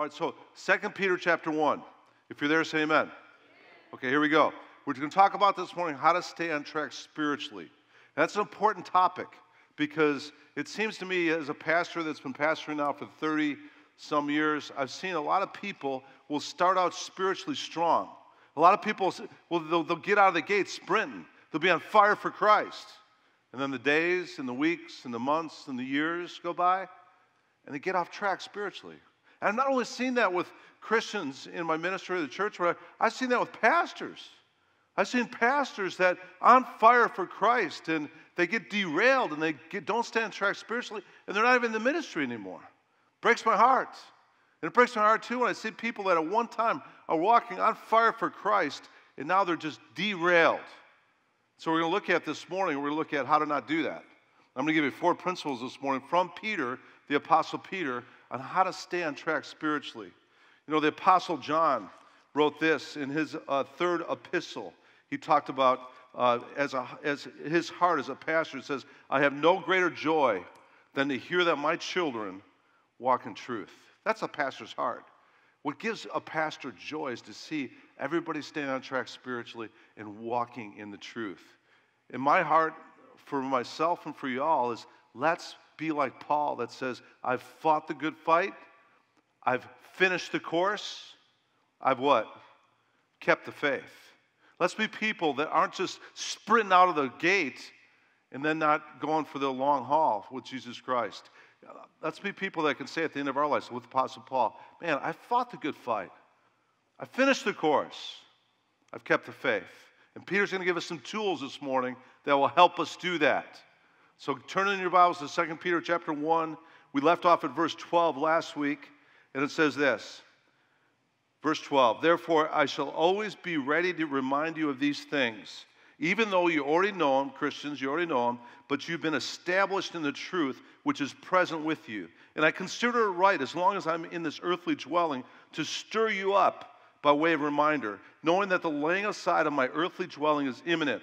All right, so 2 Peter chapter 1. If you're there, say amen. Okay, here we go. We're going to talk about this morning how to stay on track spiritually. That's an important topic because it seems to me, as a pastor that's been pastoring now for 30 some years, I've seen a lot of people will start out spiritually strong. A lot of people, will they'll, they'll get out of the gate sprinting. They'll be on fire for Christ. And then the days and the weeks and the months and the years go by, and they get off track spiritually. And I've not only seen that with Christians in my ministry of the church, but I've seen that with pastors. I've seen pastors that on fire for Christ and they get derailed and they get, don't stand track spiritually and they're not even in the ministry anymore. Breaks my heart. And it breaks my heart too when I see people that at one time are walking on fire for Christ and now they're just derailed. So we're going to look at this morning, we're going to look at how to not do that. I'm going to give you four principles this morning from Peter, the Apostle Peter, on how to stay on track spiritually. You know, the Apostle John wrote this in his uh, third epistle. He talked about uh, as, a, as his heart as a pastor says, I have no greater joy than to hear that my children walk in truth. That's a pastor's heart. What gives a pastor joy is to see everybody staying on track spiritually and walking in the truth. And my heart for myself and for y'all is let's be like Paul that says, I've fought the good fight, I've finished the course, I've what? Kept the faith. Let's be people that aren't just sprinting out of the gate and then not going for the long haul with Jesus Christ. Let's be people that can say at the end of our lives with Apostle Paul, man, I fought the good fight. I finished the course. I've kept the faith. And Peter's going to give us some tools this morning that will help us do that. So turn in your Bibles to 2 Peter chapter 1. We left off at verse 12 last week, and it says this. Verse 12, therefore I shall always be ready to remind you of these things even though you already know them, Christians, you already know them, but you've been established in the truth which is present with you. And I consider it right, as long as I'm in this earthly dwelling, to stir you up by way of reminder, knowing that the laying aside of my earthly dwelling is imminent,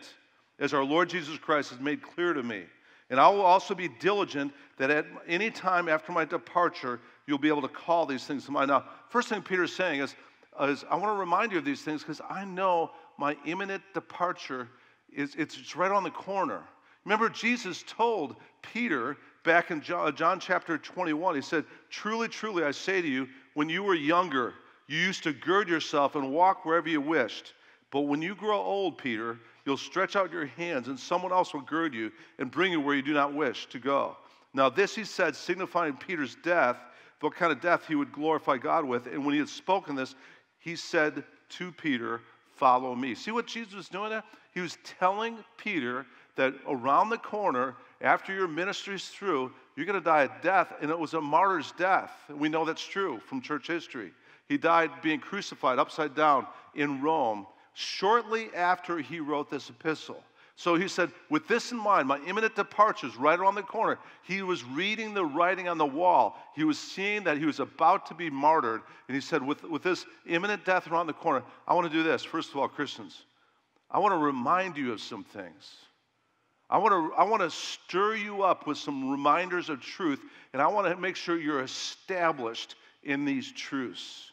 as our Lord Jesus Christ has made clear to me. And I will also be diligent that at any time after my departure, you'll be able to call these things to mind. Now, first thing Peter's saying is, is I want to remind you of these things because I know my imminent departure it's, it's right on the corner. Remember, Jesus told Peter back in John, uh, John chapter 21, he said, Truly, truly, I say to you, when you were younger, you used to gird yourself and walk wherever you wished. But when you grow old, Peter, you'll stretch out your hands, and someone else will gird you and bring you where you do not wish to go. Now, this he said, signifying Peter's death, what kind of death he would glorify God with. And when he had spoken this, he said to Peter, Follow me. See what Jesus was doing there? He was telling Peter that around the corner, after your ministry's through, you're going to die a death, and it was a martyr's death. We know that's true from church history. He died being crucified upside down in Rome shortly after he wrote this epistle. So he said, with this in mind, my imminent departure is right around the corner. He was reading the writing on the wall. He was seeing that he was about to be martyred. And he said, with, with this imminent death around the corner, I want to do this. First of all, Christians, I want to remind you of some things. I want, to, I want to stir you up with some reminders of truth, and I want to make sure you're established in these truths.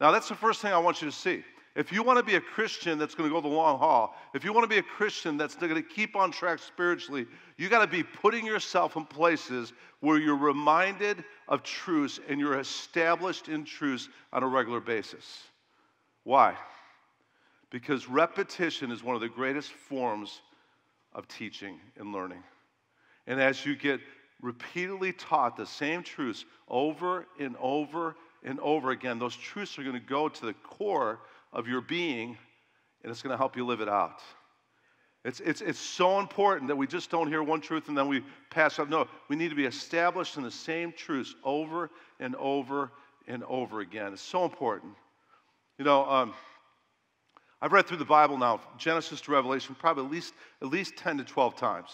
Now, that's the first thing I want you to see. If you want to be a Christian that's going to go the long haul, if you want to be a Christian that's going to keep on track spiritually, you got to be putting yourself in places where you're reminded of truths and you're established in truths on a regular basis. Why? Because repetition is one of the greatest forms of teaching and learning. And as you get repeatedly taught the same truths over and over and over again, those truths are going to go to the core of your being, and it's going to help you live it out. It's, it's, it's so important that we just don't hear one truth and then we pass up. No, we need to be established in the same truths over and over and over again. It's so important. You know, um, I've read through the Bible now, Genesis to Revelation, probably at least, at least 10 to 12 times.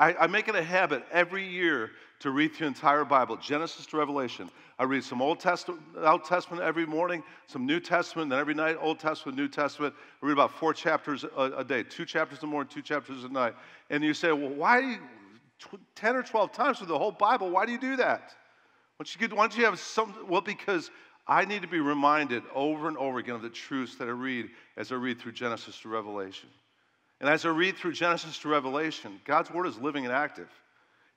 I, I make it a habit every year to read the entire Bible, Genesis to Revelation. I read some Old Testament, Old Testament every morning, some New Testament, then every night, Old Testament, New Testament. I read about four chapters a, a day, two chapters in the morning, two chapters at night. And you say, well, why you, 10 or 12 times for the whole Bible, why do you do that? Why don't you, get, why don't you have some, well, because I need to be reminded over and over again of the truths that I read as I read through Genesis to Revelation. And as I read through Genesis to Revelation, God's word is living and active.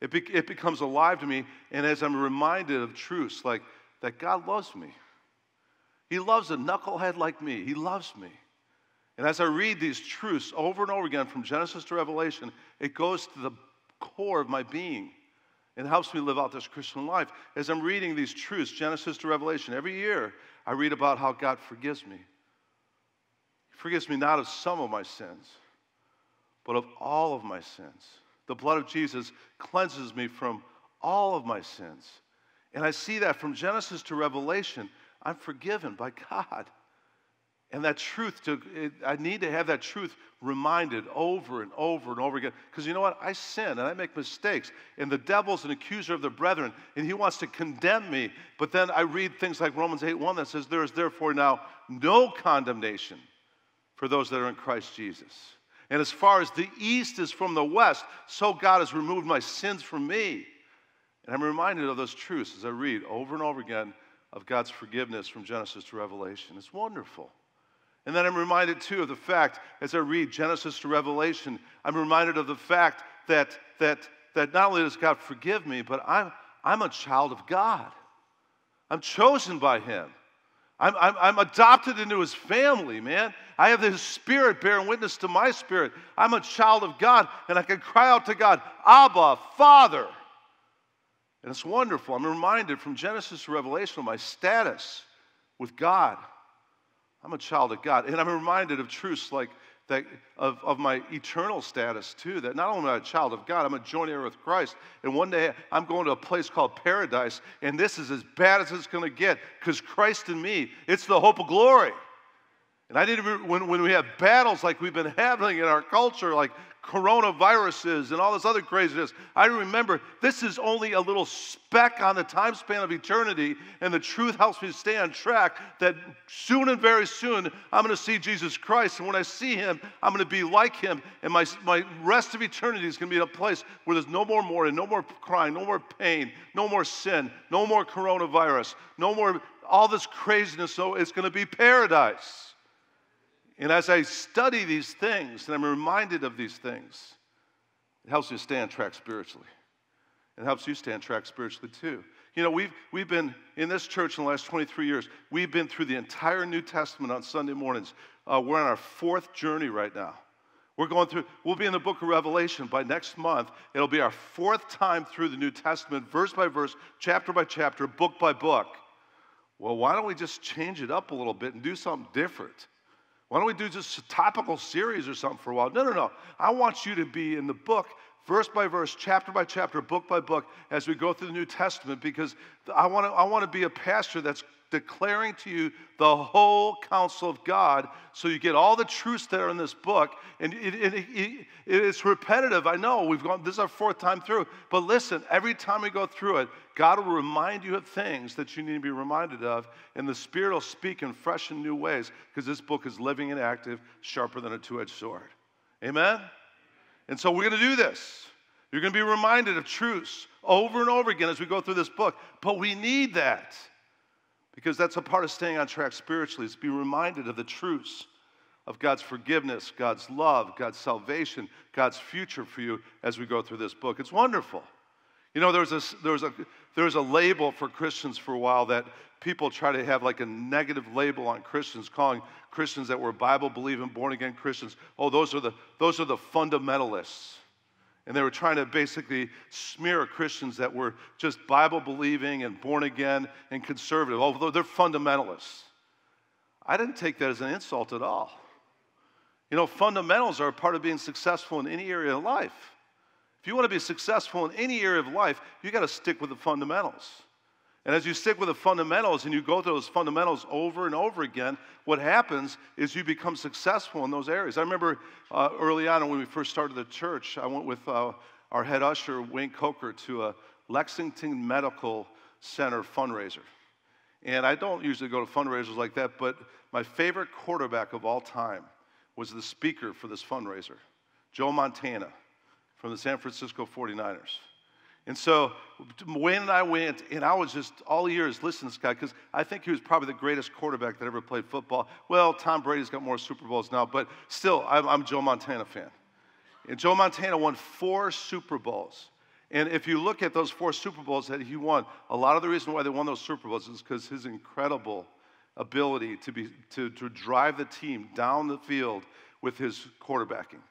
It, be, it becomes alive to me, and as I'm reminded of truths like that God loves me, He loves a knucklehead like me, He loves me. And as I read these truths over and over again from Genesis to Revelation, it goes to the core of my being and helps me live out this Christian life. As I'm reading these truths, Genesis to Revelation, every year I read about how God forgives me. He forgives me not of some of my sins, but of all of my sins. The blood of Jesus cleanses me from all of my sins. And I see that from Genesis to Revelation, I'm forgiven by God. And that truth, to, it, I need to have that truth reminded over and over and over again. Because you know what? I sin and I make mistakes. And the devil's an accuser of the brethren, and he wants to condemn me. But then I read things like Romans 8 1 that says, There is therefore now no condemnation for those that are in Christ Jesus. And as far as the east is from the west, so God has removed my sins from me. And I'm reminded of those truths as I read over and over again of God's forgiveness from Genesis to Revelation. It's wonderful. And then I'm reminded too of the fact, as I read Genesis to Revelation, I'm reminded of the fact that, that, that not only does God forgive me, but I'm, I'm a child of God. I'm chosen by Him. I'm, I'm, I'm adopted into His family, man. I have His Spirit bearing witness to my spirit. I'm a child of God, and I can cry out to God, Abba, Father. And it's wonderful. I'm reminded from Genesis to Revelation of my status with God. I'm a child of God. And I'm reminded of truths like that of, of my eternal status too, that not only am I a child of God, I'm a joint heir with Christ. And one day I'm going to a place called paradise, and this is as bad as it's going to get because Christ in me, it's the hope of glory. And I need to, when, when we have battles like we've been having in our culture, like coronaviruses and all this other craziness, I remember this is only a little speck on the time span of eternity, and the truth helps me stay on track that soon and very soon I'm going to see Jesus Christ. And when I see him, I'm going to be like him, and my, my rest of eternity is going to be a place where there's no more mourning, no more crying, no more pain, no more sin, no more coronavirus, no more all this craziness. So it's going to be paradise. And as I study these things and I'm reminded of these things, it helps stay on track spiritually. It helps you stay on track spiritually too. You know, we've, we've been in this church in the last 23 years, we've been through the entire New Testament on Sunday mornings. Uh, we're on our fourth journey right now. We're going through, we'll be in the book of Revelation by next month. It'll be our fourth time through the New Testament, verse by verse, chapter by chapter, book by book. Well, why don't we just change it up a little bit and do something different? Why don't we do just a topical series or something for a while? No, no, no. I want you to be in the book, verse by verse, chapter by chapter, book by book, as we go through the New Testament, because I want to, I want to be a pastor that's declaring to you the whole counsel of God so you get all the truths that are in this book. And it, it, it, it's repetitive. I know we've gone, this is our fourth time through. But listen, every time we go through it, God will remind you of things that you need to be reminded of, and the Spirit will speak in fresh and new ways because this book is living and active, sharper than a two edged sword. Amen? And so we're going to do this. You're going to be reminded of truths over and over again as we go through this book. But we need that. Because that's a part of staying on track spiritually, is be reminded of the truths of God's forgiveness, God's love, God's salvation, God's future for you as we go through this book. It's wonderful. You know, there was a, there was a, there was a label for Christians for a while that people try to have like a negative label on Christians, calling Christians that were Bible believing, born again Christians, oh, those are the, those are the fundamentalists. And they were trying to basically smear Christians that were just Bible believing and born again and conservative, although they're fundamentalists. I didn't take that as an insult at all. You know, fundamentals are a part of being successful in any area of life. If you want to be successful in any area of life, you got to stick with the fundamentals. And as you stick with the fundamentals and you go through those fundamentals over and over again, what happens is you become successful in those areas. I remember uh, early on when we first started the church, I went with uh, our head usher, Wayne Coker, to a Lexington Medical Center fundraiser. And I don't usually go to fundraisers like that, but my favorite quarterback of all time was the speaker for this fundraiser, Joe Montana from the San Francisco 49ers. And so Wayne and I went, and I was just all ears listening to this guy because I think he was probably the greatest quarterback that ever played football. Well, Tom Brady's got more Super Bowls now, but still, I'm, I'm a Joe Montana fan. And Joe Montana won four Super Bowls. And if you look at those four Super Bowls that he won, a lot of the reason why they won those Super Bowls is because his incredible ability to, be, to, to drive the team down the field with his quarterbacking.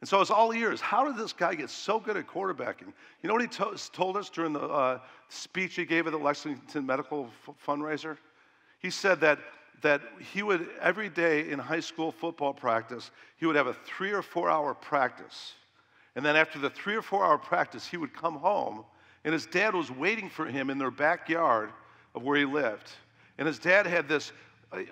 And so it's all ears. How did this guy get so good at quarterbacking? You know what he to- told us during the uh, speech he gave at the Lexington Medical F- Fundraiser? He said that, that he would, every day in high school football practice, he would have a three or four hour practice. And then after the three or four hour practice, he would come home, and his dad was waiting for him in their backyard of where he lived. And his dad had this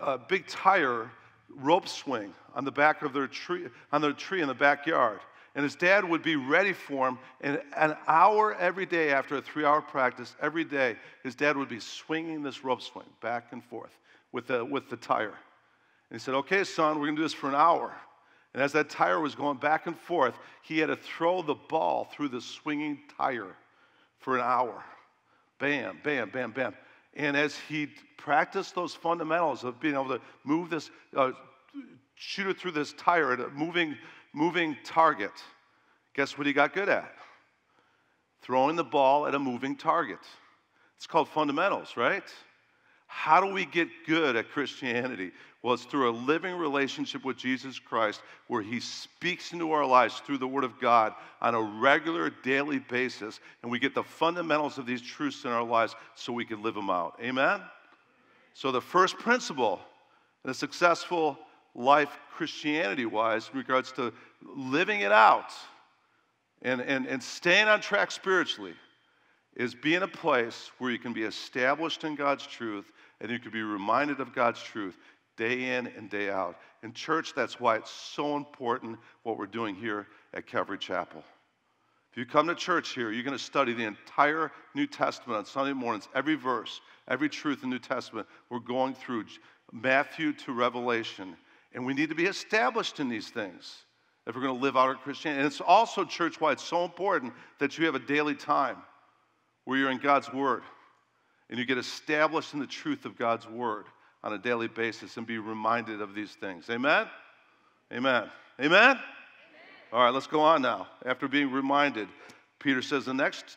uh, big tire rope swing on the back of their tree, on their tree in the backyard. And his dad would be ready for him. And an hour every day after a three hour practice, every day, his dad would be swinging this rope swing back and forth with the, with the tire. And he said, Okay, son, we're going to do this for an hour. And as that tire was going back and forth, he had to throw the ball through the swinging tire for an hour. Bam, bam, bam, bam. And as he practiced those fundamentals of being able to move this, uh, shoot it through this tire at a moving, moving target, guess what he got good at? Throwing the ball at a moving target. It's called fundamentals, right? How do we get good at Christianity? Well, it's through a living relationship with Jesus Christ where He speaks into our lives through the Word of God on a regular, daily basis, and we get the fundamentals of these truths in our lives so we can live them out. Amen? So, the first principle in a successful life, Christianity wise, in regards to living it out and, and, and staying on track spiritually, is be in a place where you can be established in God's truth and you can be reminded of God's truth day in and day out. In church, that's why it's so important what we're doing here at Calvary Chapel. If you come to church here, you're going to study the entire New Testament on Sunday mornings, every verse, every truth in the New Testament. We're going through Matthew to Revelation, and we need to be established in these things if we're going to live out our Christianity. And it's also church why it's so important that you have a daily time where you're in God's Word and you get established in the truth of God's Word on a daily basis and be reminded of these things. Amen? Amen. Amen? Amen? All right, let's go on now. After being reminded, Peter says the next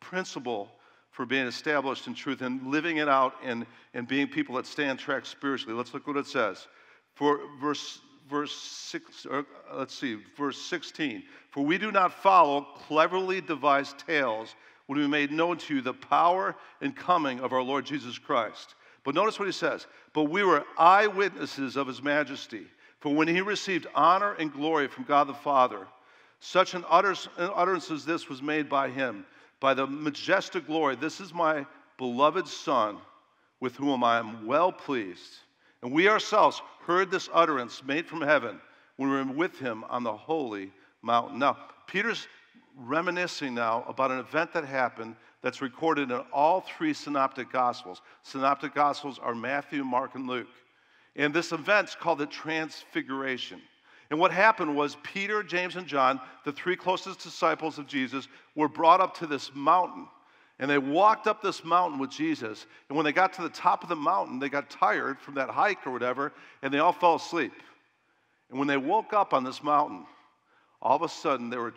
principle for being established in truth and living it out and, and being people that stay on track spiritually. Let's look what it says. For verse verse 6 or, let's see verse 16 for we do not follow cleverly devised tales when we made known to you the power and coming of our lord jesus christ but notice what he says. But we were eyewitnesses of his majesty. For when he received honor and glory from God the Father, such an utterance as this was made by him, by the majestic glory. This is my beloved Son, with whom I am well pleased. And we ourselves heard this utterance made from heaven when we were with him on the holy mountain. Now, Peter's reminiscing now about an event that happened that's recorded in all three synoptic gospels. Synoptic gospels are Matthew, Mark, and Luke. And this event's called the Transfiguration. And what happened was Peter, James, and John, the three closest disciples of Jesus, were brought up to this mountain. And they walked up this mountain with Jesus. And when they got to the top of the mountain, they got tired from that hike or whatever, and they all fell asleep. And when they woke up on this mountain, all of a sudden they were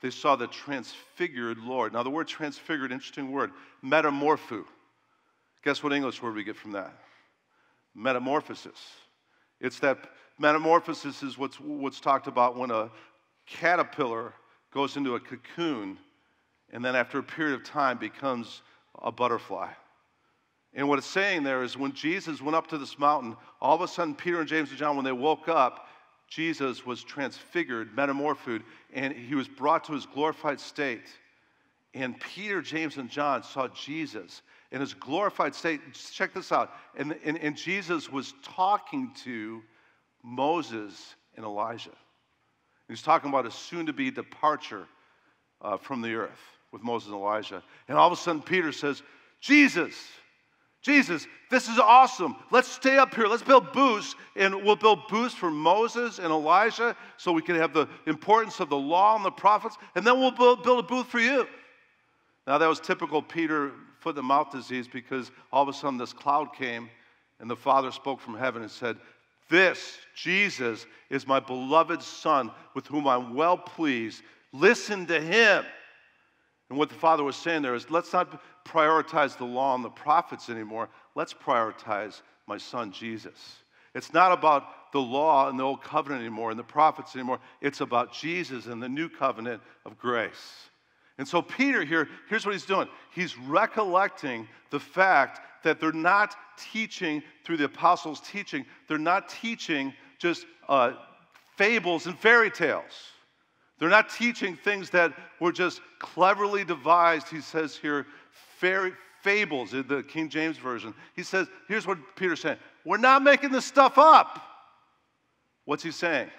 they saw the transfigured Lord. Now, the word transfigured, interesting word, metamorpho. Guess what English word we get from that? Metamorphosis. It's that metamorphosis is what's, what's talked about when a caterpillar goes into a cocoon and then after a period of time becomes a butterfly. And what it's saying there is when Jesus went up to this mountain, all of a sudden Peter and James and John, when they woke up, Jesus was transfigured, metamorphosed, and he was brought to his glorified state. And Peter, James, and John saw Jesus in his glorified state. Check this out. And, and, and Jesus was talking to Moses and Elijah. He's talking about a soon to be departure uh, from the earth with Moses and Elijah. And all of a sudden, Peter says, Jesus, Jesus, this is awesome. Let's stay up here. Let's build booths, and we'll build booths for Moses and Elijah so we can have the importance of the law and the prophets, and then we'll build, a booth for you. Now, that was typical Peter foot and mouth disease because all of a sudden this cloud came and the Father spoke from heaven and said, This, Jesus, is my beloved Son with whom I'm well pleased. Listen to him. And what the Father was saying there is, let's not prioritize the law and the prophets anymore. Let's prioritize my Son, Jesus. It's not about the law and the old covenant anymore and the prophets anymore. It's about Jesus and the new covenant of grace. And so, Peter here, here's what he's doing he's recollecting the fact that they're not teaching through the apostles' teaching, they're not teaching just uh, fables and fairy tales. They're not teaching things that were just cleverly devised, he says here, fairy, fables in the King James Version. He says, here's what Peter's saying We're not making this stuff up. What's he saying?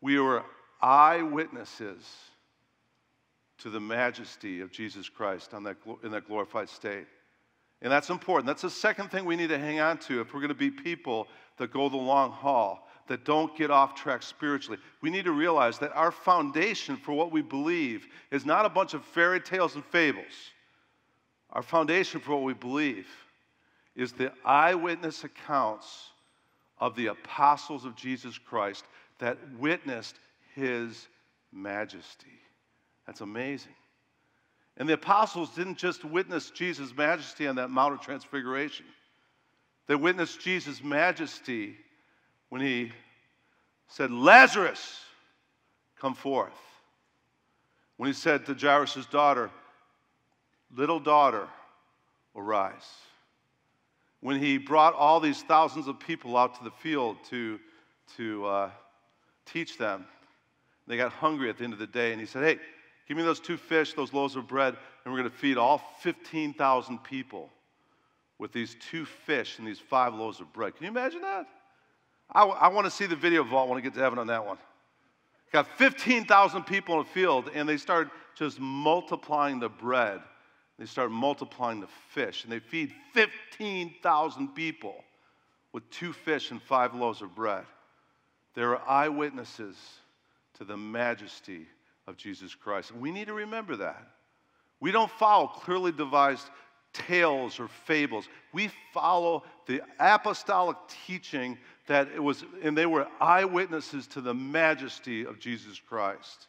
We were eyewitnesses to the majesty of Jesus Christ on that, in that glorified state. And that's important. That's the second thing we need to hang on to if we're going to be people that go the long haul, that don't get off track spiritually. We need to realize that our foundation for what we believe is not a bunch of fairy tales and fables. Our foundation for what we believe is the eyewitness accounts of the apostles of Jesus Christ that witnessed his majesty. That's amazing. And the apostles didn't just witness Jesus' majesty on that Mount of Transfiguration, they witnessed Jesus' majesty when he said, Lazarus, come forth. When he said to Jairus' daughter, Little daughter, arise. When he brought all these thousands of people out to the field to, to uh, teach them, they got hungry at the end of the day, and he said, Hey, Give me those two fish, those loaves of bread, and we're going to feed all 15,000 people with these two fish and these five loaves of bread. Can you imagine that? I, I want to see the video of vault when I get to heaven on that one. Got 15,000 people in a field, and they start just multiplying the bread. They start multiplying the fish, and they feed 15,000 people with two fish and five loaves of bread. There are eyewitnesses to the majesty of Jesus Christ. And we need to remember that. We don't follow clearly devised tales or fables. We follow the apostolic teaching that it was, and they were eyewitnesses to the majesty of Jesus Christ.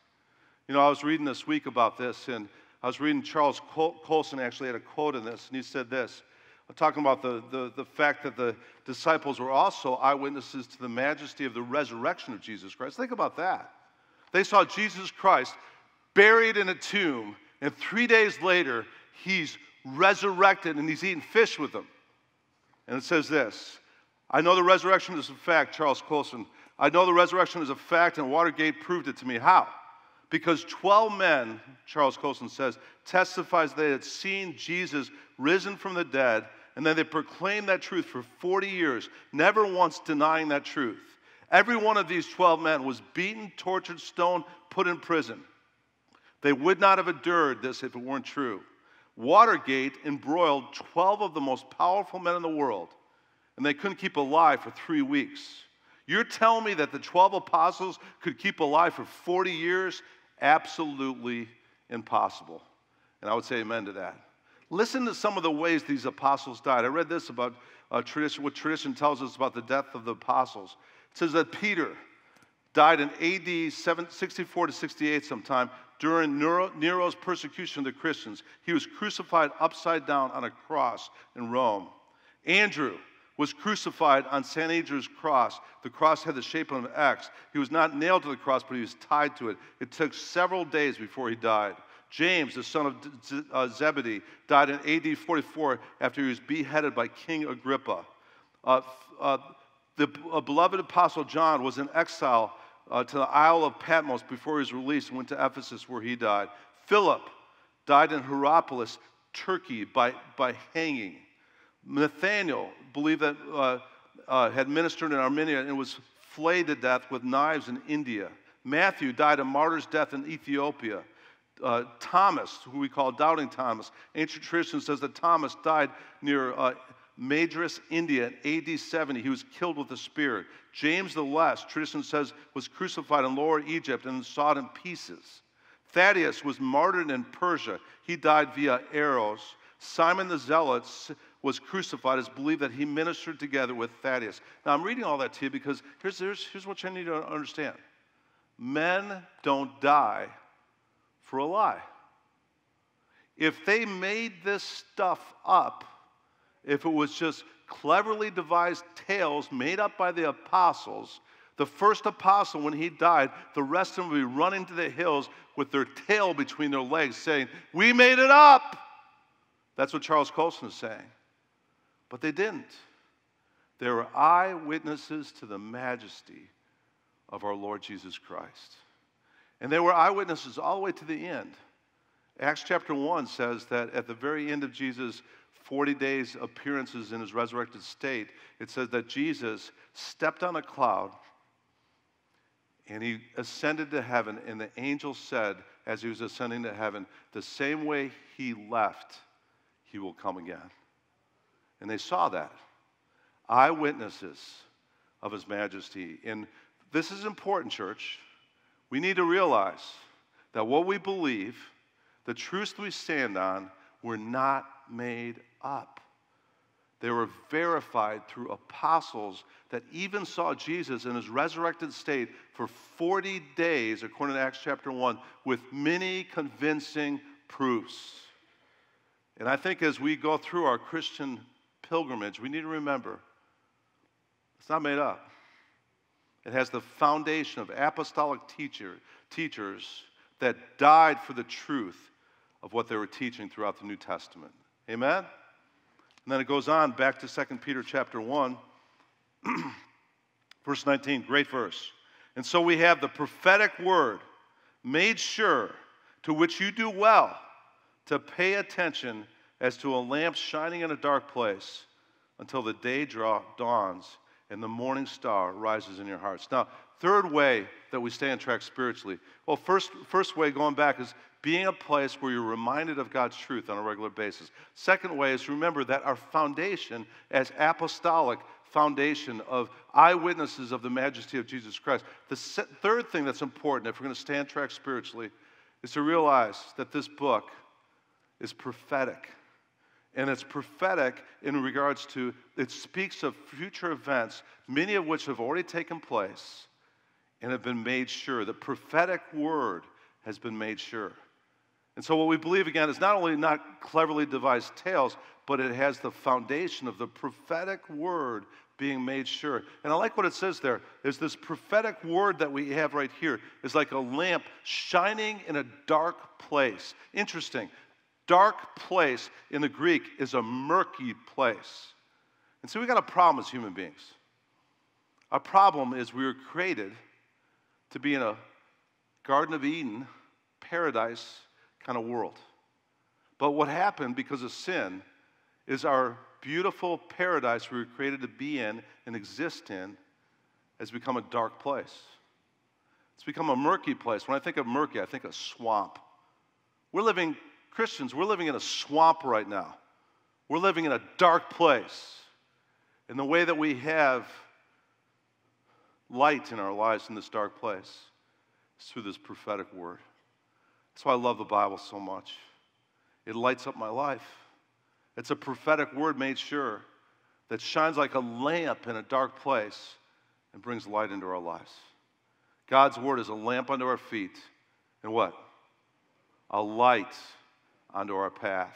You know, I was reading this week about this, and I was reading Charles Colson actually had a quote in this, and he said this. I'm talking about the, the, the fact that the disciples were also eyewitnesses to the majesty of the resurrection of Jesus Christ. Think about that. They saw Jesus Christ buried in a tomb, and three days later, he's resurrected and he's eating fish with them. And it says this I know the resurrection is a fact, Charles Colson. I know the resurrection is a fact, and Watergate proved it to me. How? Because 12 men, Charles Colson says, testifies they had seen Jesus risen from the dead, and then they proclaimed that truth for 40 years, never once denying that truth. Every one of these 12 men was beaten, tortured, stoned, put in prison. They would not have endured this if it weren't true. Watergate embroiled 12 of the most powerful men in the world, and they couldn't keep alive for three weeks. You're telling me that the 12 apostles could keep alive for 40 years? Absolutely impossible. And I would say amen to that. Listen to some of the ways these apostles died. I read this about uh, tradition, what tradition tells us about the death of the apostles. It says that Peter died in AD 64 to 68 sometime during Nero's persecution of the Christians. He was crucified upside down on a cross in Rome. Andrew was crucified on St. Andrew's cross. The cross had the shape of an X. He was not nailed to the cross, but he was tied to it. It took several days before he died. James, the son of uh, Zebedee, died in AD 44 after he was beheaded by King Agrippa. Uh, uh, the beloved apostle John was in exile uh, to the Isle of Patmos before he was released and went to Ephesus where he died. Philip died in Hierapolis, Turkey, by, by hanging. Nathaniel believed that uh, uh, had ministered in Armenia and was flayed to death with knives in India. Matthew died a martyr's death in Ethiopia. Uh, Thomas, who we call Doubting Thomas, ancient tradition says that Thomas died near uh, Madras, India, in AD 70. He was killed with a spear. James the Less, tradition says, was crucified in Lower Egypt and sawed in pieces. Thaddeus was martyred in Persia. He died via arrows. Simon the Zealot was crucified. It's believed that he ministered together with Thaddeus. Now, I'm reading all that to you because here's, here's, here's what you need to understand men don't die for a lie. If they made this stuff up, if it was just cleverly devised tales made up by the apostles, the first apostle, when he died, the rest of them would be running to the hills with their tail between their legs saying, We made it up. That's what Charles Colson is saying. But they didn't. They were eyewitnesses to the majesty of our Lord Jesus Christ. And they were eyewitnesses all the way to the end. Acts chapter 1 says that at the very end of Jesus' 40 days appearances in his resurrected state, it says that Jesus stepped on a cloud and he ascended to heaven, and the angel said, as he was ascending to heaven, the same way he left, he will come again. And they saw that. Eyewitnesses of his majesty. And this is important, church. We need to realize that what we believe, the truths we stand on, were not made up. They were verified through apostles that even saw Jesus in his resurrected state for 40 days, according to Acts chapter 1, with many convincing proofs. And I think as we go through our Christian pilgrimage, we need to remember it's not made up. It has the foundation of apostolic teacher, teachers that died for the truth of what they were teaching throughout the New Testament. Amen? And then it goes on back to 2 Peter chapter 1, verse 19, great verse. And so we have the prophetic word made sure to which you do well to pay attention as to a lamp shining in a dark place until the day draw, dawns and the morning star rises in your hearts. Now, third way that we stay on track spiritually. Well, first, first way going back is being a place where you're reminded of God's truth on a regular basis. Second way is remember that our foundation as apostolic foundation of eyewitnesses of the majesty of Jesus Christ. The third thing that's important if we're going to stand track spiritually is to realize that this book is prophetic. And it's prophetic in regards to, it speaks of future events, many of which have already taken place and have been made sure. The prophetic word has been made sure. And so, what we believe again is not only not cleverly devised tales, but it has the foundation of the prophetic word being made sure. And I like what it says there. There's this prophetic word that we have right here is like a lamp shining in a dark place. Interesting. Dark place in the Greek is a murky place. And so we got a problem as human beings. Our problem is we were created to be in a Garden of Eden, paradise kind of world. But what happened because of sin is our beautiful paradise we were created to be in and exist in has become a dark place. It's become a murky place. When I think of murky, I think of swamp. We're living Christians, we're living in a swamp right now. We're living in a dark place. And the way that we have light in our lives in this dark place is through this prophetic word. That's why I love the Bible so much. It lights up my life. It's a prophetic word made sure that shines like a lamp in a dark place and brings light into our lives. God's word is a lamp under our feet and what? A light onto our path.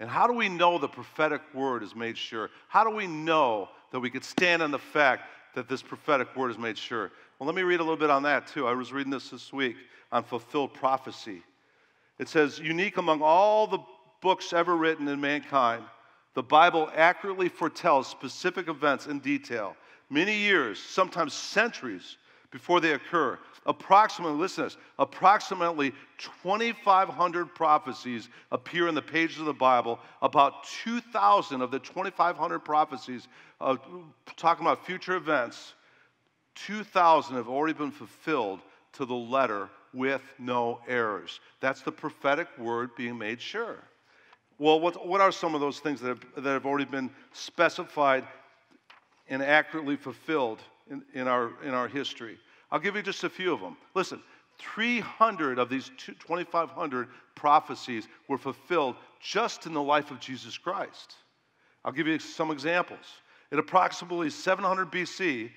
And how do we know the prophetic word is made sure? How do we know that we could stand on the fact that this prophetic word is made sure? Well, let me read a little bit on that too. I was reading this this week on fulfilled prophecy. It says, unique among all the books ever written in mankind, the Bible accurately foretells specific events in detail, many years, sometimes centuries before they occur. Approximately, listen to this, approximately 2,500 prophecies appear in the pages of the Bible. About 2,000 of the 2,500 prophecies uh, talking about future events, 2,000 have already been fulfilled to the letter with no errors. That's the prophetic word being made sure. Well, what, what are some of those things that have, that have already been specified and accurately fulfilled in, in, our, in our history? I'll give you just a few of them. Listen, 300 of these 2,500 prophecies were fulfilled just in the life of Jesus Christ. I'll give you some examples. In approximately 700 BC,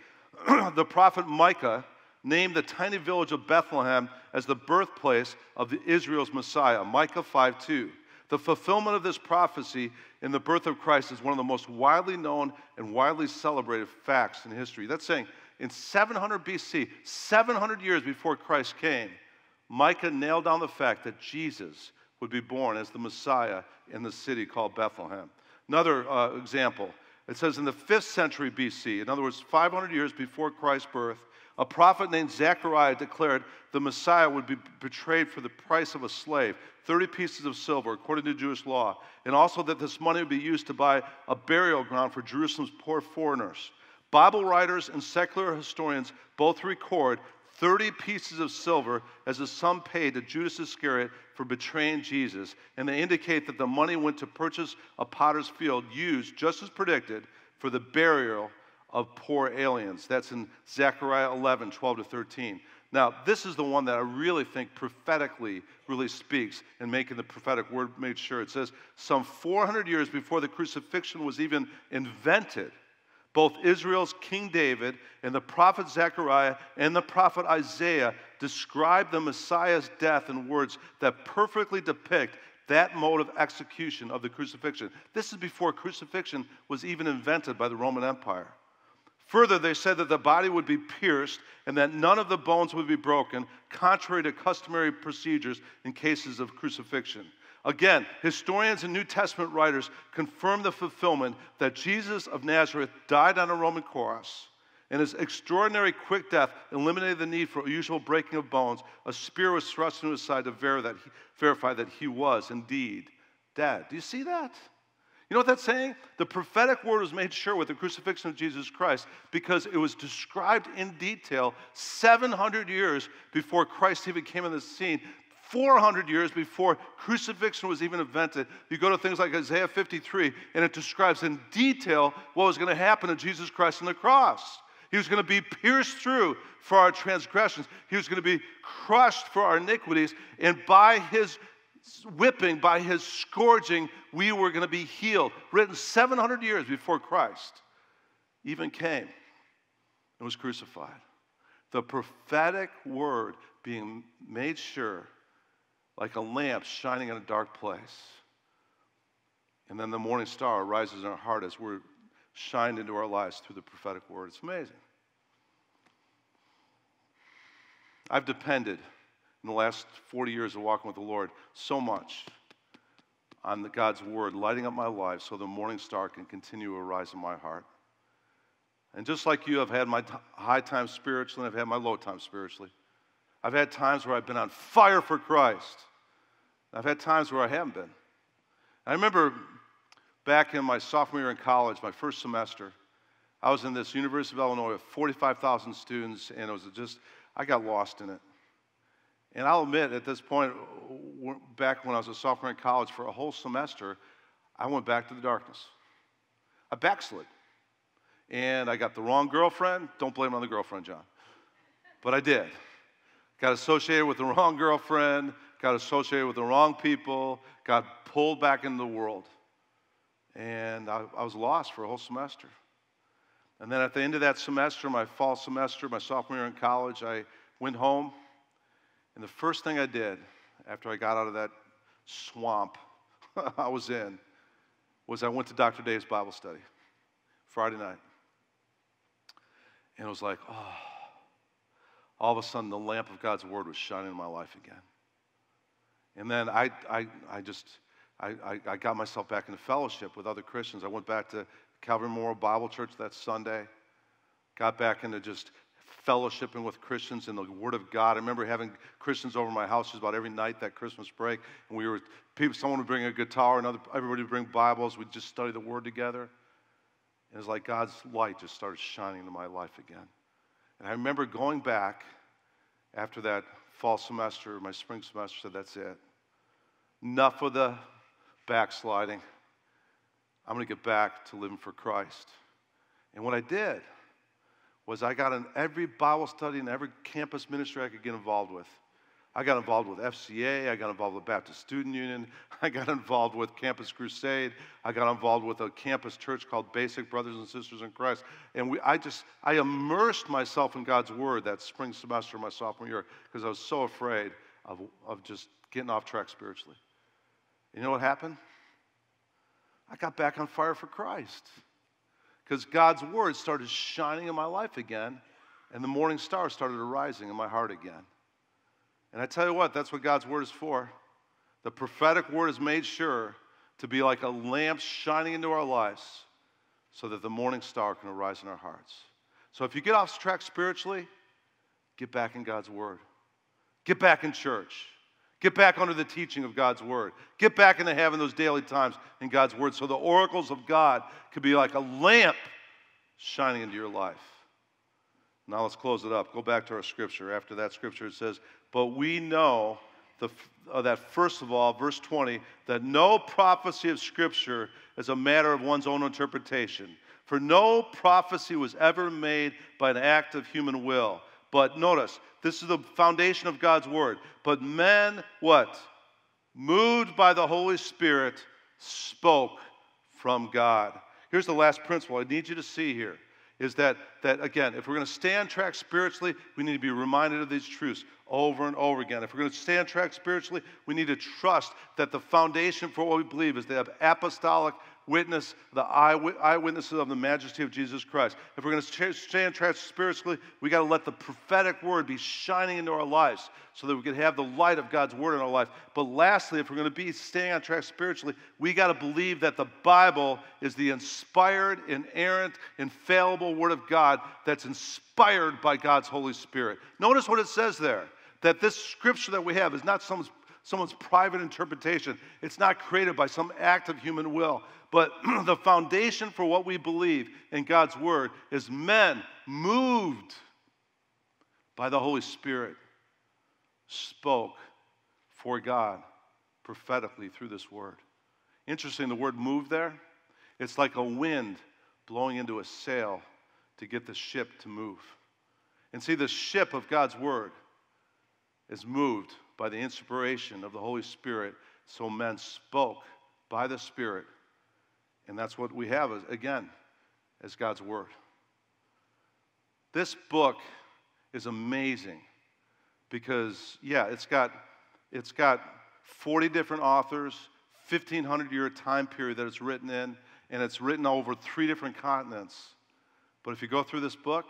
the prophet Micah named the tiny village of Bethlehem as the birthplace of Israel's Messiah, Micah 5:2. The fulfillment of this prophecy in the birth of Christ is one of the most widely known and widely celebrated facts in history. That's saying in 700 BC, 700 years before Christ came, Micah nailed down the fact that Jesus would be born as the Messiah in the city called Bethlehem. Another uh, example, it says in the 5th century BC, in other words, 500 years before Christ's birth, a prophet named Zechariah declared the Messiah would be betrayed for the price of a slave, 30 pieces of silver, according to Jewish law, and also that this money would be used to buy a burial ground for Jerusalem's poor foreigners. Bible writers and secular historians both record 30 pieces of silver as the sum paid to Judas Iscariot for betraying Jesus, and they indicate that the money went to purchase a potter's field used, just as predicted, for the burial of poor aliens. That's in Zechariah 11, 12 to 13. Now, this is the one that I really think prophetically really speaks in making the prophetic word made sure. It says, some 400 years before the crucifixion was even invented, both Israel's King David and the prophet Zechariah and the prophet Isaiah describe the Messiah's death in words that perfectly depict that mode of execution of the crucifixion. This is before crucifixion was even invented by the Roman Empire. Further, they said that the body would be pierced and that none of the bones would be broken, contrary to customary procedures in cases of crucifixion. Again, historians and New Testament writers confirm the fulfillment that Jesus of Nazareth died on a Roman cross, and his extraordinary quick death eliminated the need for usual breaking of bones. A spear was thrust into his side to verify that he was indeed dead. Do you see that? You know what that's saying? The prophetic word was made sure with the crucifixion of Jesus Christ because it was described in detail 700 years before Christ even came on the scene. 400 years before crucifixion was even invented. You go to things like Isaiah 53, and it describes in detail what was going to happen to Jesus Christ on the cross. He was going to be pierced through for our transgressions. He was going to be crushed for our iniquities, and by his whipping, by his scourging, we were going to be healed. Written 700 years before Christ even came and was crucified. The prophetic word being made sure like a lamp shining in a dark place. And then the morning star rises in our heart as we're shined into our lives through the prophetic word. It's amazing. I've depended in the last 40 years of walking with the Lord so much on the God's word lighting up my life so the morning star can continue to rise in my heart. And just like you, I've had my t- high times spiritually and I've had my low times spiritually. I've had times where I've been on fire for Christ. I've had times where I haven't been. I remember back in my sophomore year in college, my first semester, I was in this University of Illinois with 45,000 students, and it was just, I got lost in it. And I'll admit, at this point, back when I was a sophomore in college for a whole semester, I went back to the darkness. I backslid. And I got the wrong girlfriend. Don't blame it on the girlfriend, John. But I did. Got associated with the wrong girlfriend, got associated with the wrong people, got pulled back into the world. And I, I was lost for a whole semester. And then at the end of that semester, my fall semester, my sophomore year in college, I went home and the first thing I did after I got out of that swamp I was in was I went to Dr. Dave's Bible study Friday night. And it was like, oh, all of a sudden the lamp of God's word was shining in my life again. And then I, I, I just, I, I, got myself back into fellowship with other Christians. I went back to Calvary Memorial Bible Church that Sunday, got back into just fellowshipping with Christians in the Word of God. I remember having Christians over my house just about every night that Christmas break, and we were people. Someone would bring a guitar, another everybody would bring Bibles. We'd just study the Word together, and it's like God's light just started shining into my life again. And I remember going back after that fall semester, my spring semester. Said that's it. Enough of the backsliding. I'm going to get back to living for Christ. And what I did was I got in every Bible study and every campus ministry I could get involved with. I got involved with FCA. I got involved with Baptist Student Union. I got involved with Campus Crusade. I got involved with a campus church called Basic Brothers and Sisters in Christ. And we, I just, I immersed myself in God's Word that spring semester of my sophomore year because I was so afraid of, of just getting off track spiritually. You know what happened? I got back on fire for Christ because God's Word started shining in my life again, and the morning star started arising in my heart again. And I tell you what, that's what God's Word is for. The prophetic Word is made sure to be like a lamp shining into our lives so that the morning star can arise in our hearts. So if you get off track spiritually, get back in God's Word, get back in church. Get back under the teaching of God's word. Get back into having those daily times in God's word so the oracles of God could be like a lamp shining into your life. Now let's close it up. Go back to our scripture. After that scripture, it says, But we know the, uh, that, first of all, verse 20, that no prophecy of scripture is a matter of one's own interpretation. For no prophecy was ever made by an act of human will. But notice, this is the foundation of God's word. But men, what? Moved by the Holy Spirit, spoke from God. Here's the last principle I need you to see here is that, that again, if we're going to stay on track spiritually, we need to be reminded of these truths over and over again. If we're going to stay on track spiritually, we need to trust that the foundation for what we believe is have apostolic witness, the eyewitnesses of the majesty of Jesus Christ. If we're going to stay on track spiritually, we got to let the prophetic word be shining into our lives so that we can have the light of God's word in our life. But lastly, if we're going to be staying on track spiritually, we got to believe that the Bible is the inspired, inerrant, infallible word of God that's inspired by God's Holy Spirit. Notice what it says there that this scripture that we have is not someone's someone's private interpretation. It's not created by some act of human will. But the foundation for what we believe in God's Word is men moved by the Holy Spirit spoke for God prophetically through this Word. Interesting, the word move there, it's like a wind blowing into a sail to get the ship to move. And see, the ship of God's Word is moved by the inspiration of the Holy Spirit, so men spoke by the Spirit and that's what we have, again, as God's Word. This book is amazing because, yeah, it's got, it's got 40 different authors, 1,500 year time period that it's written in, and it's written over three different continents. But if you go through this book,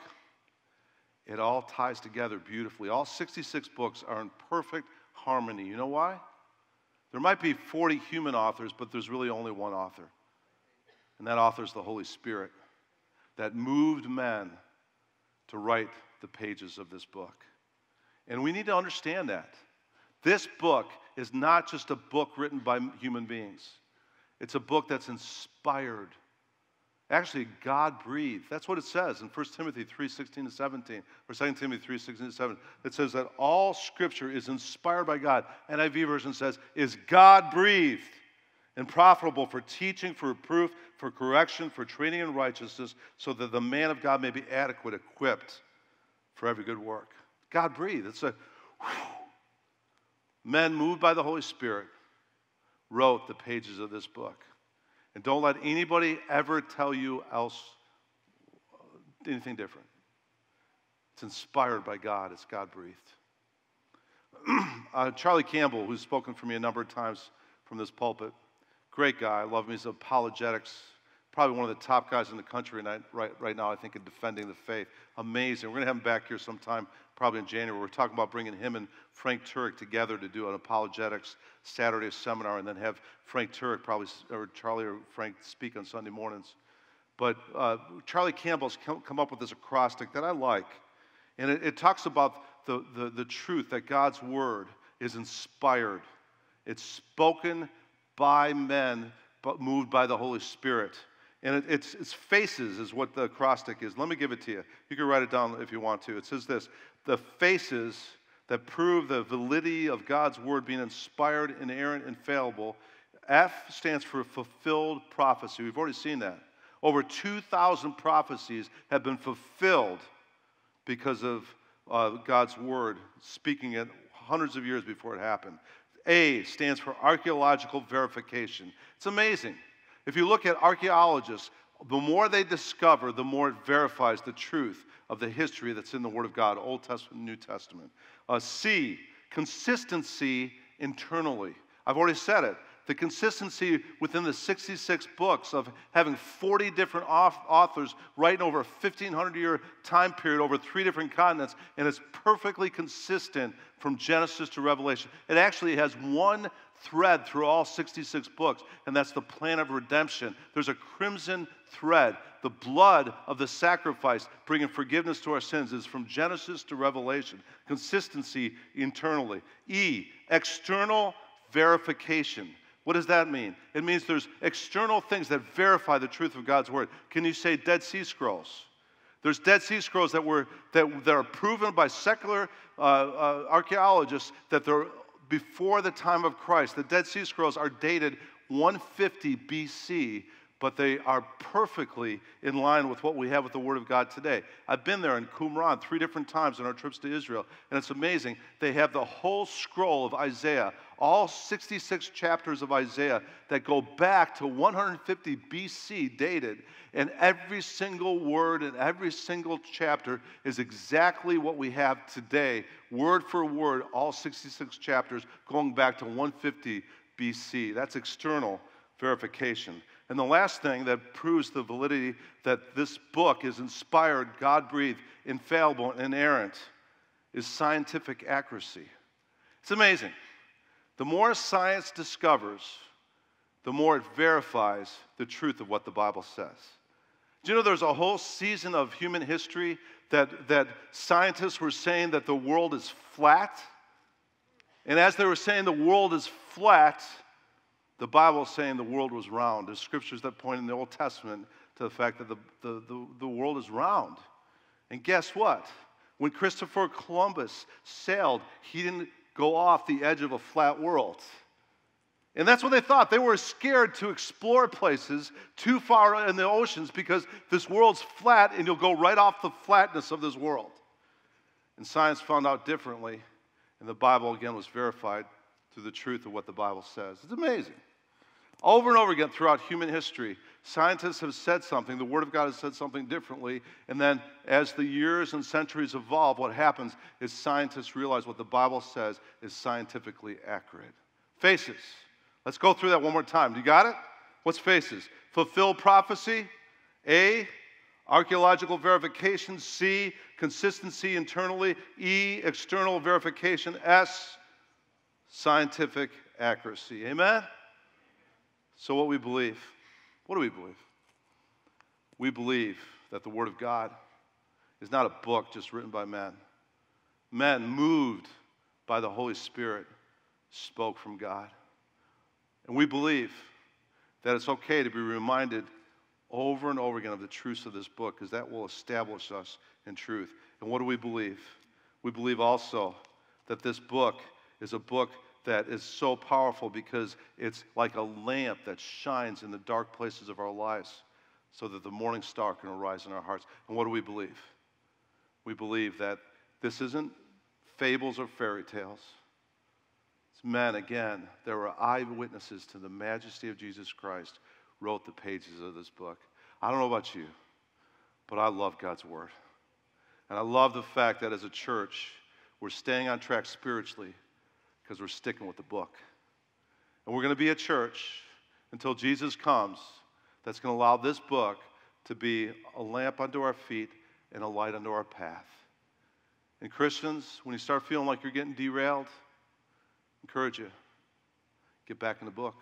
it all ties together beautifully. All 66 books are in perfect harmony. You know why? There might be 40 human authors, but there's really only one author. And that author is the Holy Spirit that moved men to write the pages of this book. And we need to understand that. This book is not just a book written by human beings, it's a book that's inspired. Actually, God breathed. That's what it says in 1 Timothy 3 16 to 17, or 2 Timothy 3 16 to 17. It says that all scripture is inspired by God. NIV version says, is God breathed and profitable for teaching, for reproof, for correction, for training in righteousness, so that the man of God may be adequate, equipped for every good work. God breathed. It's a whew. men moved by the Holy Spirit wrote the pages of this book. And don't let anybody ever tell you else anything different. It's inspired by God, it's God breathed. uh, Charlie Campbell, who's spoken for me a number of times from this pulpit, Great guy. I love him. He's apologetics. Probably one of the top guys in the country right, right, now, I think, in defending the faith. Amazing. We're going to have him back here sometime, probably in January. We're talking about bringing him and Frank Turek together to do an apologetics Saturday seminar and then have Frank Turek, probably, or Charlie or Frank, speak on Sunday mornings. But uh, Charlie Campbell's come up with this acrostic that I like. And it, it talks about the, the, the truth that God's word is inspired, it's spoken by men, but moved by the Holy Spirit. And it, it's, it's faces is what the acrostic is. Let me give it to you. You can write it down if you want to. It says this The faces that prove the validity of God's word being inspired, inerrant, infallible. F stands for fulfilled prophecy. We've already seen that. Over 2,000 prophecies have been fulfilled because of uh, God's word speaking it hundreds of years before it happened. A stands for archaeological verification. It's amazing. If you look at archaeologists, the more they discover, the more it verifies the truth of the history that's in the Word of God, Old Testament, New Testament. Uh, C, consistency internally. I've already said it. The consistency within the 66 books of having 40 different authors writing over a 1500 year time period over three different continents, and it's perfectly consistent from Genesis to Revelation. It actually has one thread through all 66 books, and that's the plan of redemption. There's a crimson thread. The blood of the sacrifice bringing forgiveness to our sins is from Genesis to Revelation. Consistency internally. E, external verification. What does that mean? It means there's external things that verify the truth of God's word. Can you say Dead Sea Scrolls? There's Dead Sea Scrolls that, were, that, that are proven by secular uh, uh, archaeologists that they're before the time of Christ. The Dead Sea Scrolls are dated 150 BC, but they are perfectly in line with what we have with the Word of God today. I've been there in Qumran three different times on our trips to Israel, and it's amazing. They have the whole scroll of Isaiah, all 66 chapters of Isaiah that go back to 150 BC dated, and every single word and every single chapter is exactly what we have today, word for word, all 66 chapters going back to 150 BC. That's external verification. And the last thing that proves the validity that this book is inspired, God breathed, infallible, and inerrant is scientific accuracy. It's amazing. The more science discovers, the more it verifies the truth of what the Bible says. Do you know there's a whole season of human history that, that scientists were saying that the world is flat? And as they were saying the world is flat, the Bible is saying the world was round. There's scriptures that point in the Old Testament to the fact that the, the, the, the world is round. And guess what? When Christopher Columbus sailed, he didn't go off the edge of a flat world. And that's what they thought. They were scared to explore places too far in the oceans because this world's flat and you'll go right off the flatness of this world. And science found out differently, and the Bible again was verified through the truth of what the Bible says. It's amazing. Over and over again throughout human history, scientists have said something, the Word of God has said something differently, and then as the years and centuries evolve, what happens is scientists realize what the Bible says is scientifically accurate. Faces. Let's go through that one more time. Do you got it? What's faces? Fulfill prophecy. A, archaeological verification. C, consistency internally. E, external verification. S, scientific accuracy. Amen? So, what we believe, what do we believe? We believe that the Word of God is not a book just written by men. Men moved by the Holy Spirit spoke from God. And we believe that it's okay to be reminded over and over again of the truths of this book because that will establish us in truth. And what do we believe? We believe also that this book is a book that is so powerful because it's like a lamp that shines in the dark places of our lives so that the morning star can arise in our hearts. And what do we believe? We believe that this isn't fables or fairy tales. It's men, again, there were eyewitnesses to the majesty of Jesus Christ, wrote the pages of this book. I don't know about you, but I love God's Word. And I love the fact that as a church, we're staying on track spiritually because we're sticking with the book. And we're going to be a church until Jesus comes that's going to allow this book to be a lamp unto our feet and a light unto our path. And Christians, when you start feeling like you're getting derailed, encourage you get back in the book.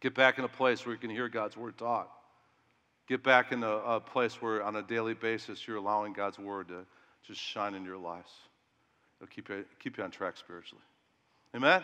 Get back in a place where you can hear God's word taught. Get back in a, a place where, on a daily basis, you're allowing God's word to just shine in your lives. It'll keep you, keep you on track spiritually. Amen?